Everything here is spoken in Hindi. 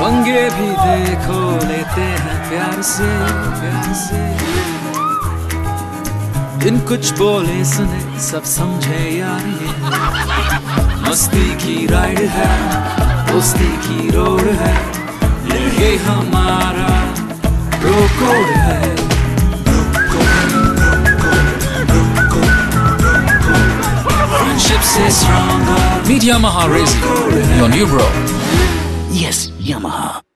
पंगे भी देखो लेते हैं प्यार से प्यार से। इन कुछ बोले सुने सब समझे यार ये। मस्ती की राइड है दोस्ती की रोड है ये हमारा रोकोड है। Yamaha Racing, your new bro. Yes, Yamaha.